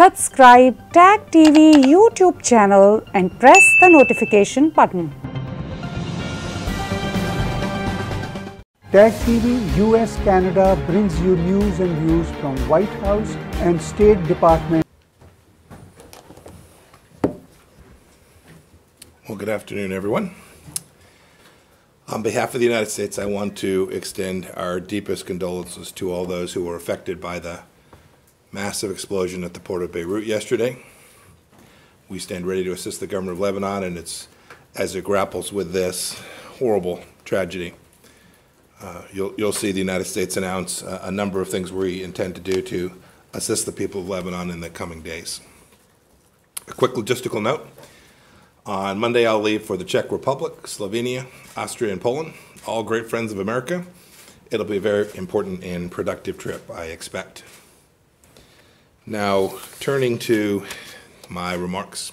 subscribe Tag TV YouTube channel and press the notification button. Tag TV US Canada brings you news and views from White House and State Department. Well, good afternoon, everyone. On behalf of the United States, I want to extend our deepest condolences to all those who were affected by the massive explosion at the port of Beirut yesterday. We stand ready to assist the government of Lebanon and its as it grapples with this horrible tragedy. Uh, you'll, you'll see the United States announce a, a number of things we intend to do to assist the people of Lebanon in the coming days. A quick logistical note. On Monday, I'll leave for the Czech Republic, Slovenia, Austria, and Poland, all great friends of America. It'll be a very important and productive trip, I expect. Now, turning to my remarks,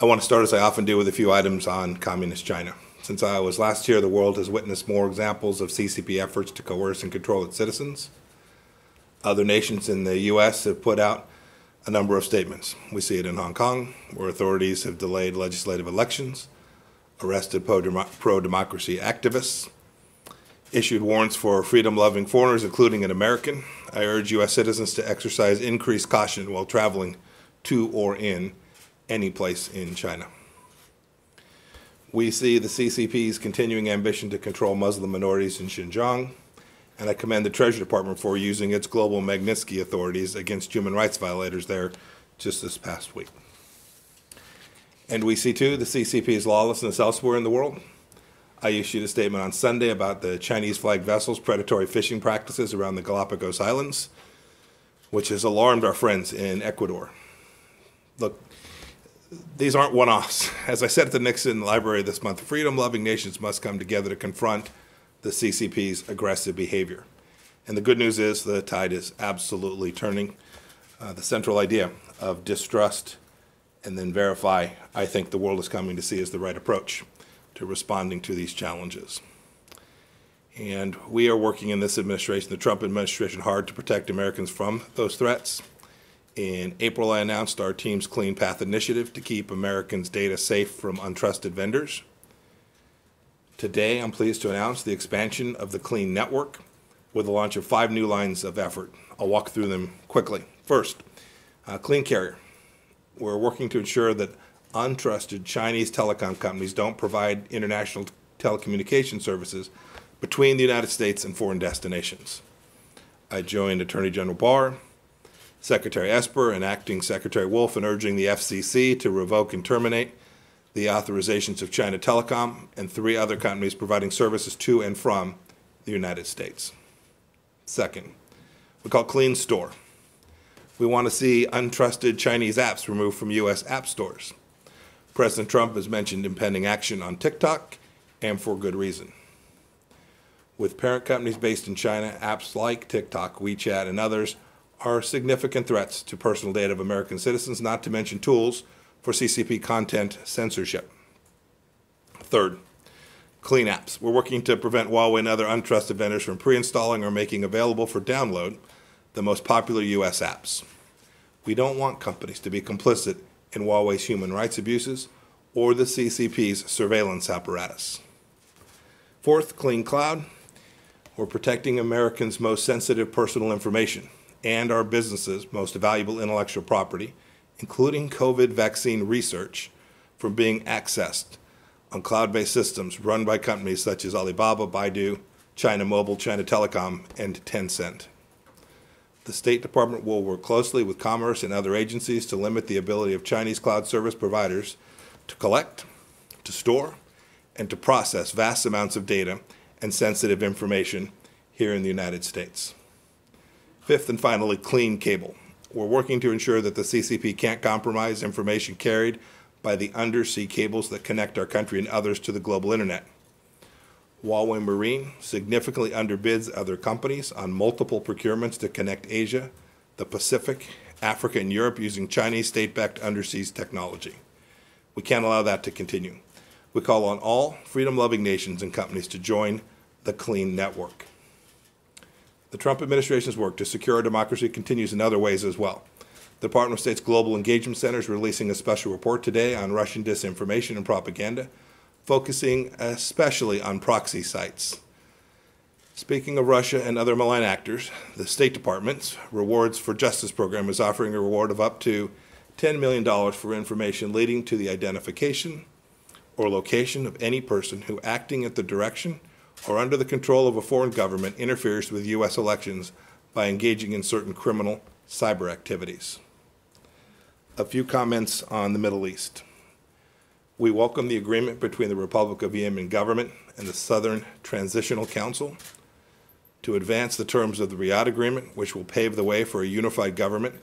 I want to start, as I often do, with a few items on Communist China. Since I was last here, the world has witnessed more examples of CCP efforts to coerce and control its citizens. Other nations in the U.S. have put out a number of statements. We see it in Hong Kong, where authorities have delayed legislative elections, arrested pro-democracy activists, issued warrants for freedom-loving foreigners, including an American. I urge U.S. citizens to exercise increased caution while traveling to or in any place in China. We see the CCP's continuing ambition to control Muslim minorities in Xinjiang, and I commend the Treasury Department for using its global Magnitsky authorities against human rights violators there just this past week. And we see, too, the CCP's lawlessness elsewhere in the world. I issued a statement on Sunday about the Chinese flagged vessels' predatory fishing practices around the Galapagos Islands, which has alarmed our friends in Ecuador. Look, these aren't one offs. As I said at the Nixon Library this month, freedom loving nations must come together to confront the CCP's aggressive behavior. And the good news is the tide is absolutely turning. Uh, the central idea of distrust and then verify, I think the world is coming to see as the right approach to responding to these challenges. And we are working in this administration, the Trump administration, hard to protect Americans from those threats. In April, I announced our team's Clean Path initiative to keep Americans' data safe from untrusted vendors. Today, I'm pleased to announce the expansion of the Clean Network with the launch of five new lines of effort. I'll walk through them quickly. First, uh, Clean Carrier. We're working to ensure that untrusted Chinese telecom companies don't provide international telecommunication services between the United States and foreign destinations. I joined Attorney General Barr, Secretary Esper, and Acting Secretary Wolf in urging the FCC to revoke and terminate the authorizations of China Telecom and three other companies providing services to and from the United States. Second, we call Clean Store. We want to see untrusted Chinese apps removed from U.S. app stores. President Trump has mentioned impending action on TikTok, and for good reason. With parent companies based in China, apps like TikTok, WeChat, and others are significant threats to personal data of American citizens, not to mention tools for CCP content censorship. Third, clean apps. We're working to prevent Huawei and other untrusted vendors from pre-installing or making available for download the most popular U.S. apps. We don't want companies to be complicit in Huawei's human rights abuses or the CCP's surveillance apparatus. Fourth, clean cloud. We're protecting Americans' most sensitive personal information and our businesses' most valuable intellectual property including COVID vaccine research, from being accessed on cloud-based systems run by companies such as Alibaba, Baidu, China Mobile, China Telecom, and Tencent. The State Department will work closely with Commerce and other agencies to limit the ability of Chinese cloud service providers to collect, to store, and to process vast amounts of data and sensitive information here in the United States. Fifth and finally, clean cable. We're working to ensure that the CCP can't compromise information carried by the undersea cables that connect our country and others to the global internet. Huawei Marine significantly underbids other companies on multiple procurements to connect Asia, the Pacific, Africa, and Europe using Chinese state-backed undersea technology. We can't allow that to continue. We call on all freedom-loving nations and companies to join the clean network. The Trump administration's work to secure our democracy continues in other ways as well. The Department of State's Global Engagement Center is releasing a special report today on Russian disinformation and propaganda, focusing especially on proxy sites. Speaking of Russia and other malign actors, the State Department's Rewards for Justice program is offering a reward of up to $10 million for information leading to the identification or location of any person who, acting at the direction or under the control of a foreign government, interferes with U.S. elections by engaging in certain criminal cyber activities. A few comments on the Middle East. We welcome the agreement between the Republic of Yemen government and the Southern Transitional Council to advance the terms of the Riyadh Agreement, which will pave the way for a unified government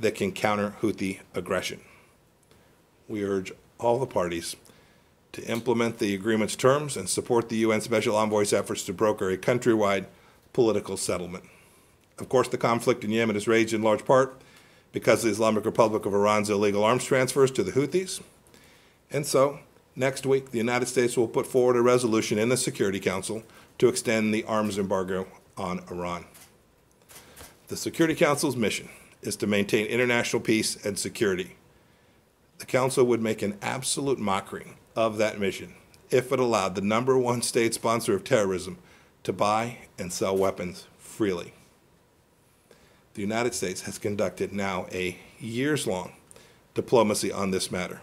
that can counter Houthi aggression. We urge all the parties to implement the agreement's terms and support the UN Special Envoy's efforts to broker a countrywide political settlement. Of course, the conflict in Yemen is raged in large part because of the Islamic Republic of Iran's illegal arms transfers to the Houthis. And so, next week, the United States will put forward a resolution in the Security Council to extend the arms embargo on Iran. The Security Council's mission is to maintain international peace and security. The Council would make an absolute mockery of that mission if it allowed the number one state sponsor of terrorism to buy and sell weapons freely. The United States has conducted now a years long diplomacy on this matter.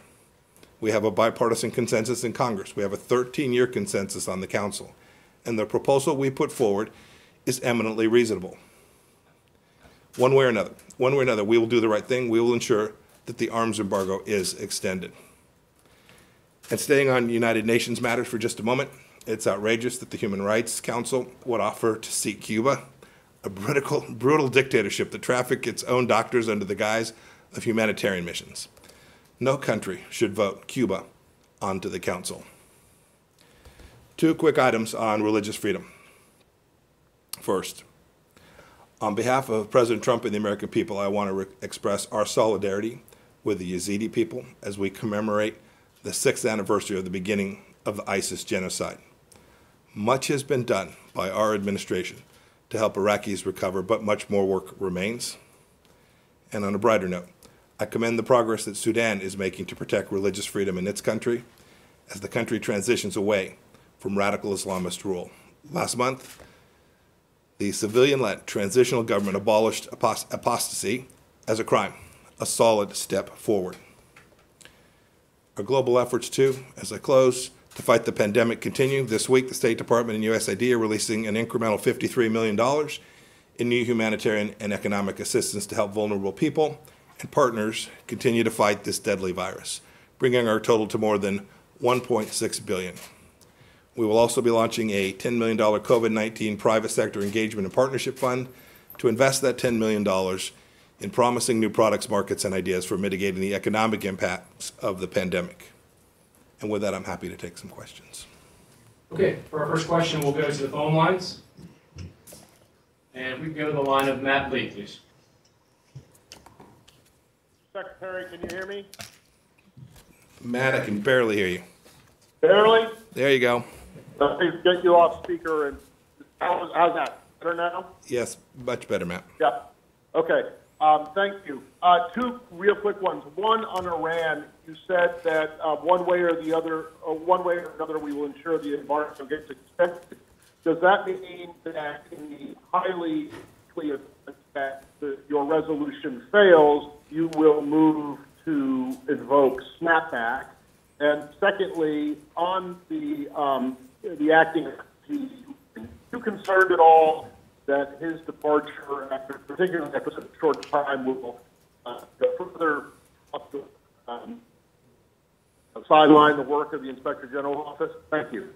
We have a bipartisan consensus in Congress. We have a 13 year consensus on the Council. And the proposal we put forward is eminently reasonable. One way or another, one way or another, we will do the right thing. We will ensure that the arms embargo is extended. And staying on United Nations matters for just a moment, it's outrageous that the Human Rights Council would offer to seat Cuba, a brutal, brutal dictatorship that traffics its own doctors under the guise of humanitarian missions. No country should vote Cuba onto the Council. Two quick items on religious freedom. First, on behalf of President Trump and the American people, I want to express our solidarity with the Yazidi people as we commemorate the sixth anniversary of the beginning of the ISIS genocide. Much has been done by our administration to help Iraqis recover, but much more work remains. And on a brighter note, I commend the progress that Sudan is making to protect religious freedom in its country as the country transitions away from radical Islamist rule. Last month, the civilian-led transitional government abolished apost apostasy as a crime, a solid step forward. Our global efforts, too, as I close, to fight the pandemic continue. This week, the State Department and USAID are releasing an incremental $53 million in new humanitarian and economic assistance to help vulnerable people and partners continue to fight this deadly virus, bringing our total to more than 1.6 billion. We will also be launching a $10 million COVID-19 private sector engagement and partnership fund to invest that $10 million in promising new products, markets, and ideas for mitigating the economic impacts of the pandemic. And with that, I'm happy to take some questions. Okay, for our first question, we'll go to the phone lines. And we go to the line of Matt Lee, please. Secretary, can you hear me? Matt, I can barely hear you. Barely? There you go. Let me get you off speaker and, how's, how's that? Better now? Yes, much better, Matt. Yeah. Okay. Um, thank you. Uh, two real quick ones. One on Iran. You said that uh, one way or the other, uh, one way or another, we will ensure the environment gets extended. Does that mean that in the highly clear that the, your resolution fails, you will move to invoke snapback? And secondly, on the um, the acting, you concerned at all that his departure, after particularly after such a short time, will uh, further up the, um, sideline the work of the Inspector General office? Thank you.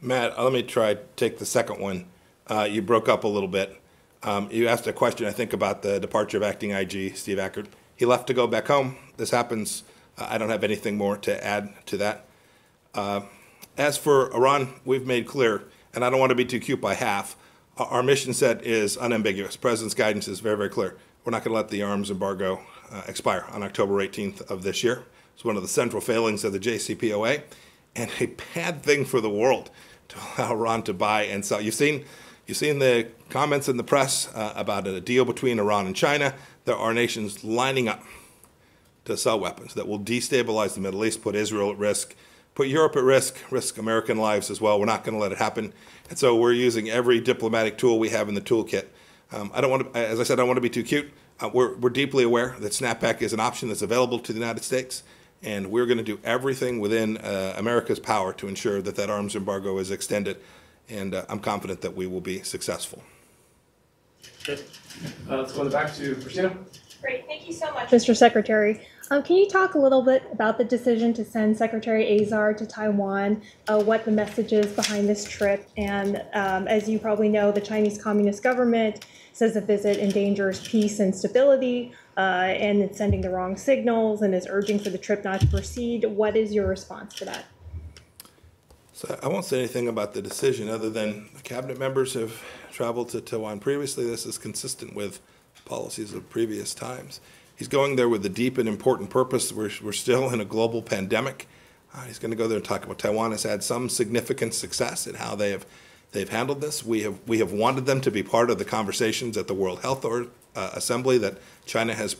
Matt, uh, let me try to take the second one. Uh, you broke up a little bit. Um, you asked a question, I think, about the departure of acting IG Steve Akard. He left to go back home. This happens. Uh, I don't have anything more to add to that. Uh, as for Iran, we've made clear, and I don't want to be too cute by half, our mission set is unambiguous. President's guidance is very, very clear. We're not going to let the arms embargo uh, expire on October 18th of this year. It's one of the central failings of the JCPOA and a bad thing for the world to allow Iran to buy and sell. You've seen, you've seen the comments in the press uh, about a deal between Iran and China there are nations lining up to sell weapons that will destabilize the Middle East, put Israel at risk, put Europe at risk, risk American lives as well. We're not going to let it happen. And so we're using every diplomatic tool we have in the toolkit. Um, I don't want to, as I said, I don't want to be too cute. Uh, we're, we're deeply aware that snapback is an option that's available to the United States, and we're going to do everything within uh, America's power to ensure that that arms embargo is extended. And uh, I'm confident that we will be successful. Okay. Uh, let's go in the back to Christina. Great, thank you so much. Mr. Secretary, um, can you talk a little bit about the decision to send Secretary Azar to Taiwan, uh, what the message is behind this trip? And um, as you probably know, the Chinese Communist government says the visit endangers peace and stability, uh, and it's sending the wrong signals and is urging for the trip not to proceed. What is your response to that? So I won't say anything about the decision other than the cabinet members have traveled to Taiwan previously. This is consistent with policies of previous times. He's going there with a deep and important purpose. We're, we're still in a global pandemic. Uh, he's going to go there and talk about Taiwan has had some significant success in how they have they've handled this. We have we have wanted them to be part of the conversations at the World Health or, uh, Assembly that China has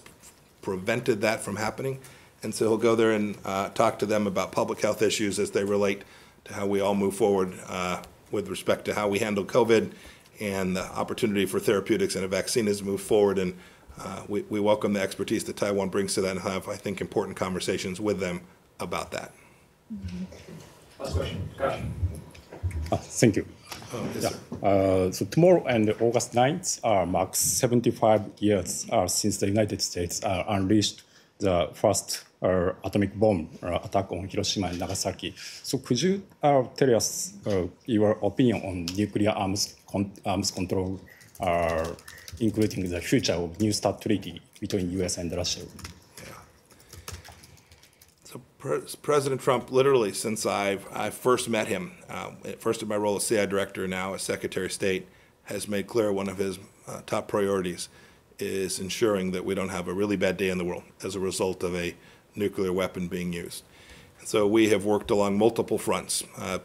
prevented that from happening. And so he'll go there and uh, talk to them about public health issues as they relate how we all move forward uh, with respect to how we handle COVID and the opportunity for therapeutics and a vaccine as we move forward. And uh, we, we welcome the expertise that Taiwan brings to that and have, I think, important conversations with them about that. Last question. Josh. Uh, Thank you. Oh, yes, Yeah. Uh, So tomorrow and August 9th uh, marks 75 years uh, since the United States uh, unleashed the first uh, atomic bomb uh, attack on Hiroshima and Nagasaki. So could you uh, tell us uh, your opinion on nuclear arms, con- arms control, uh, including the future of New START treaty between US and Russia? So Pre- President Trump, literally since I've I first met him, uh, first in my role as CI director, now as Secretary of State, has made clear one of his top priorities is ensuring that we don't have a really bad day in the world as a result of a nuclear weapon being used. So we have worked along multiple fronts. Uh,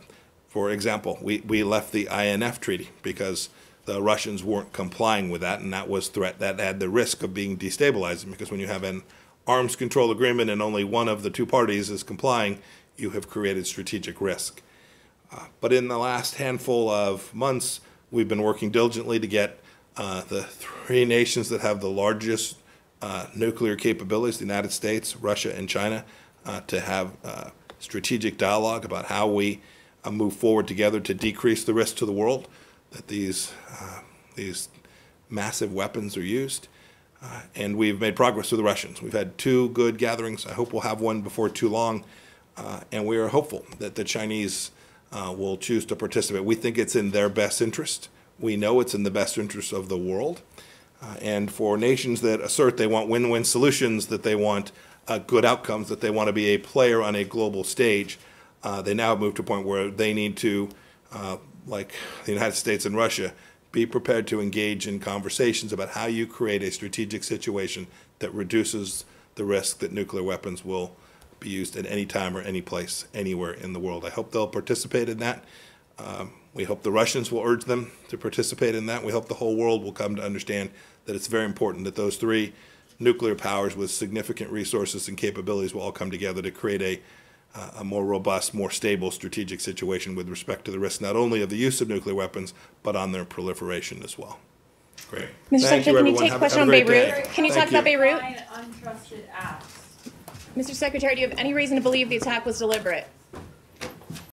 for example, we, we left the INF treaty because the Russians weren't complying with that, and that was threat that had the risk of being destabilizing. Because when you have an arms control agreement and only one of the two parties is complying, you have created strategic risk. Uh, but in the last handful of months, we've been working diligently to get uh, the three nations that have the largest uh, nuclear capabilities, the United States, Russia, and China, uh, to have uh, strategic dialogue about how we uh, move forward together to decrease the risk to the world that these, these massive weapons are used. And we've made progress with the Russians. We've had two good gatherings. I hope we'll have one before too long. And we are hopeful that the Chinese will choose to participate. We think it's in their best interest. We know it's in the best interest of the world. Uh, and for nations that assert they want win win solutions, that they want uh, good outcomes, that they want to be a player on a global stage, uh, they now have moved to a point where they need to, uh, like the United States and Russia, be prepared to engage in conversations about how you create a strategic situation that reduces the risk that nuclear weapons will be used at any time or any place, anywhere in the world. I hope they'll participate in that. Um, we hope the Russians will urge them to participate in that. We hope the whole world will come to understand that it's very important that those three nuclear powers with significant resources and capabilities will all come together to create a, uh, a more robust, more stable strategic situation with respect to the risk not only of the use of nuclear weapons, but on their proliferation as well. Great. Mr. Thank Secretary, can you everyone. take Have- question on Beirut? day. Can you Thank talk about Beirut? Nine untrusted acts. Mr. Secretary, do you have any reason to believe the attack was deliberate?